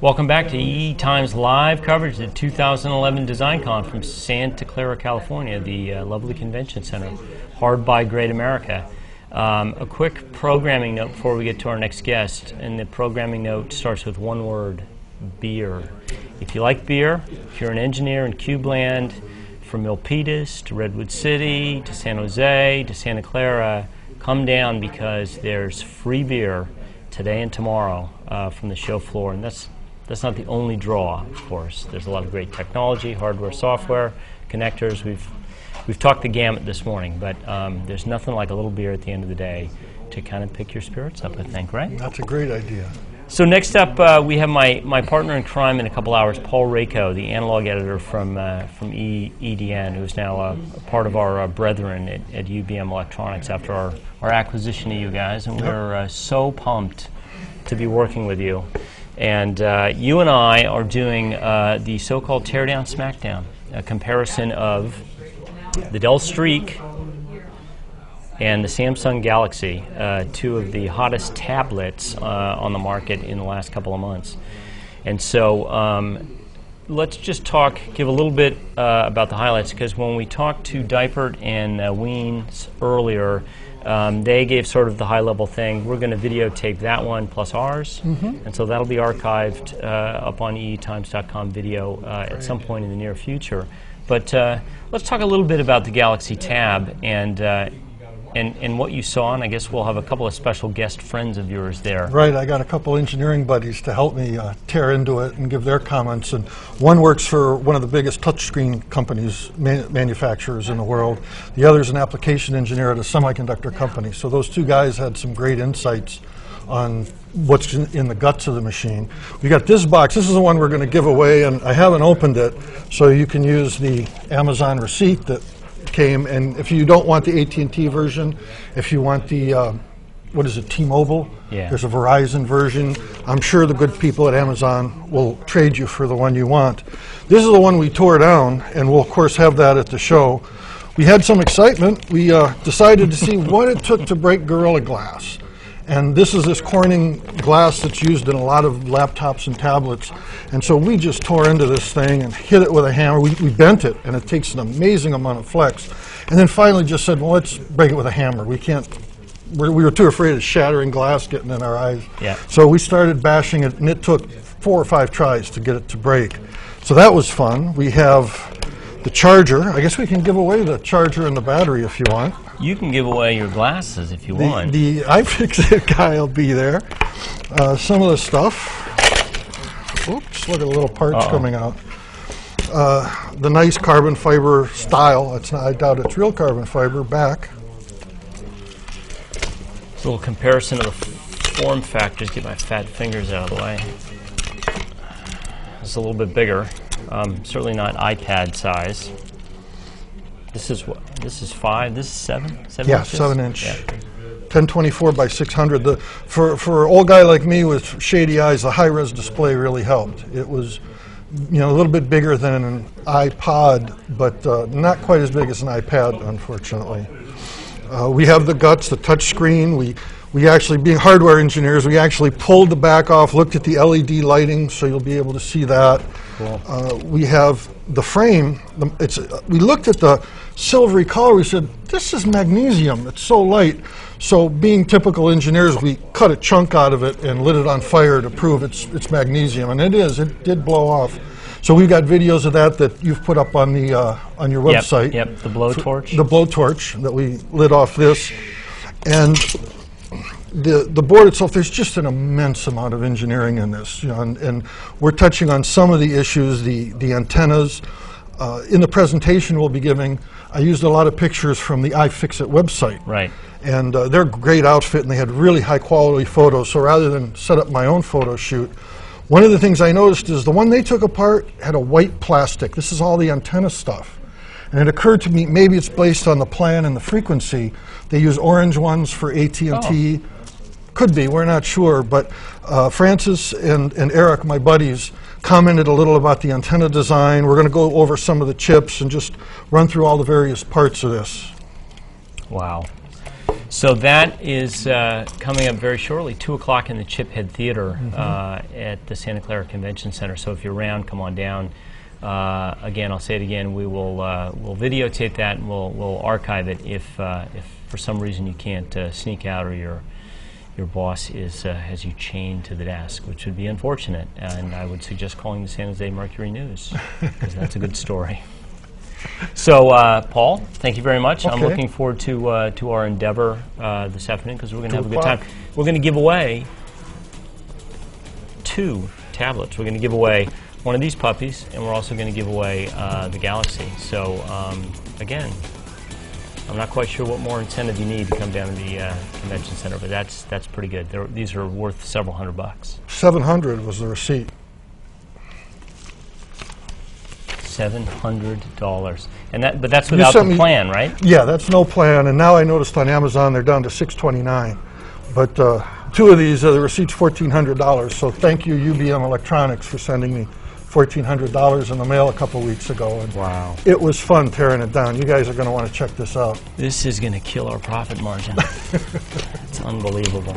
Welcome back to EE Times live coverage of the 2011 DesignCon from Santa Clara, California, the uh, lovely convention center, hard by Great America. Um, a quick programming note before we get to our next guest, and the programming note starts with one word beer. If you like beer, if you're an engineer in Cubeland, from Milpitas to Redwood City to San Jose to Santa Clara, come down because there's free beer today and tomorrow uh, from the show floor, and that's that's not the only draw, of course. There's a lot of great technology, hardware, software, connectors. We've we've talked the gamut this morning, but um, there's nothing like a little beer at the end of the day to kind of pick your spirits up. I think, right? That's a great idea. So next up, uh, we have my, my partner in crime in a couple hours, Paul Rako, the analog editor from uh, from e- EDN, who's now uh, a part of our uh, brethren at, at, UBM Electronics after our, our acquisition of you guys, and we're uh, so pumped to be working with you. And uh, you and I are doing the so-called teardown smackdown, a comparison of the Dell Streak and the Samsung Galaxy, uh, two of the hottest tablets uh, on the market in the last couple of months. And so um, let's just talk, give a little bit uh, about the highlights, because when we talked to Dipert and uh, Wiens earlier, um, they gave sort of the high level thing. We're going to videotape that one plus ours, mm-hmm. and so that'll be archived uh, up on eetimes.com video uh, at some point in the near future. But uh, let's talk a little bit about the Galaxy Tab and uh, and, and what you saw, and I guess we'll have a couple of special guest friends of yours there. Right, I got a couple engineering buddies to help me uh, tear into it and give their comments. And one works for one of the biggest touchscreen companies, man- manufacturers in the world. The other is an application engineer at a semiconductor company. So those two guys had some great insights on what's in, in, the guts of the machine. We got this box. This is the one we're going to give away, and I haven't opened it, so you can use the Amazon receipt that came, and if you don't want the AT&T version, if you want the uh, what is it, T-Mobile? Yeah. There's a Verizon version. I'm sure the good people at Amazon will trade you for the one you want. This is the one we tore down, and we'll of course have that at the show. We had some excitement. We uh, decided to see what it took to break Gorilla Glass. And this is this Corning glass that's used in a lot of laptops and tablets. And so we just tore into this thing and hit it with a hammer. We, we bent it, and it takes an amazing amount of flex. And then finally just said, well, let's break it with a hammer. We can't, we're, we were too afraid of shattering glass getting in our eyes. Yeah. So we started bashing it, and it took four or five tries to get it to break. So that was fun. We have the charger. I guess we can give away the charger and the battery if you want. You can give away your glasses if you the, want. The iFixit guy will be there. Uh, some of the stuff. Oops, look at the little parts Uh-oh. coming out. Uh, the nice carbon fiber style. It's not, I doubt it's real carbon fiber. Back. A little comparison of the form factors. Get my fat fingers out of the way. It's a little bit bigger. Um, certainly not iPad size. This is what? This is five. This is seven. Seven yeah, inches? seven inch. Yeah. 1024 by 600. The, for for an old guy like me with shady eyes, the high res display really helped. It was, you know, a little bit bigger than an iPod, but uh, not quite as big as an iPad, unfortunately. Uh, we have the guts, the touch screen. We we actually, being hardware engineers, we actually pulled the back off, looked at the LED lighting, so you'll be able to see that. Cool. Uh, we have the frame. The, it's uh, we looked at the silvery color. We said this is magnesium. It's so light. So, being typical engineers, we cut a chunk out of it and lit it on fire to prove it's it's magnesium, and it is. It did blow off. So we've got videos of that that you've put up on the uh, on your website. Yep, yep. the blowtorch. The blowtorch that we lit off this, and the, the board itself, there's just an immense amount of engineering in this. You know, and, and we're touching on some of the issues, the, the antennas. Uh, in the presentation we'll be giving, I used a lot of pictures from the iFixit website. Right. And uh, they're a great outfit and they had really high quality photos. So rather than set up my own photo shoot, one of the things I noticed is the one they took apart had a white plastic. This is all the antenna stuff. And it occurred to me maybe it's based on the plan and the frequency. They use orange ones for AT&T. Oh could be, we're not sure, but uh, Francis and, and Eric, my buddies, commented a little about the antenna design. We're going to go over some of the chips and just run through all the various parts of this. Wow. So that is uh, coming up very shortly, 2 o'clock in the Chiphead Theater Mm-hmm. uh, at the Santa Clara Convention Center. So if you're around, come on down. Uh, again, I'll say it again, we will uh, we'll videotape that and we'll, we'll archive it if, uh, if for some reason you can't uh, sneak out or your, your boss is, uh, has you chained to the desk, which would be unfortunate. And I would suggest calling the San Jose Mercury News because that's a good story. So, uh, Paul, thank you very much. I'm looking forward to uh, to our endeavor uh, this afternoon because we're going to have a good time. We're going to give away two tablets. We're going to give away one of these puppies, and we're also going to give away uh, the Galaxy. So, um, again, I'm not quite sure what more incentive you need to come down to the uh, convention center, but that's that's pretty good. They're, these are worth several hundred bucks. 700 was the receipt. Seven hundred dollars, and that but that's without the plan, right? Yeah, that's no plan, and now I noticed on Amazon they're down to 629. But uh, two of these, uh, the receipt's $1,400, so thank you UBM Electronics for sending me $1,400 in the mail a couple weeks ago. And Wow. It was fun tearing it down. You guys are going to want to check this out. This is going to kill our profit margin. it's unbelievable.